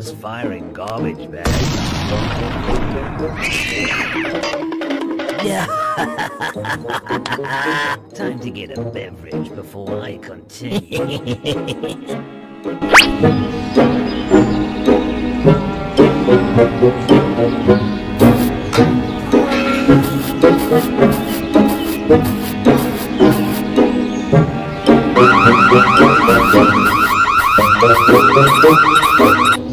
This firing garbage bag. Yeah. Time to get a beverage before I continue.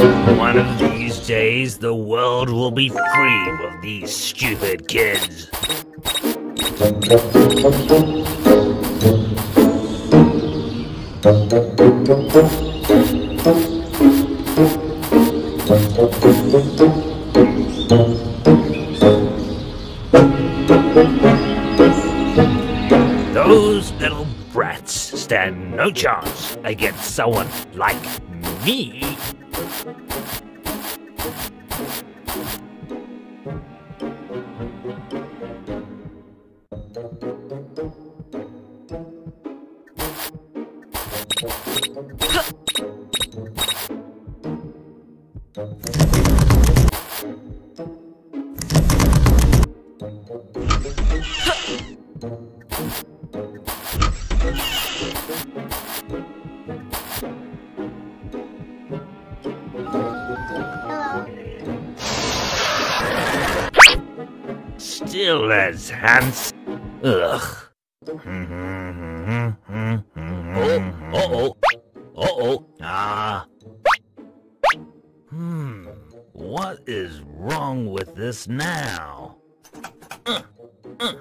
One of these days, the world will be free of these stupid kids. Those little brats stand no chance against someone like me. Ha! still as handsome. Ugh. oh, uh-oh. Uh-oh. Ah. Hmm. What is wrong with this now? Uh, uh.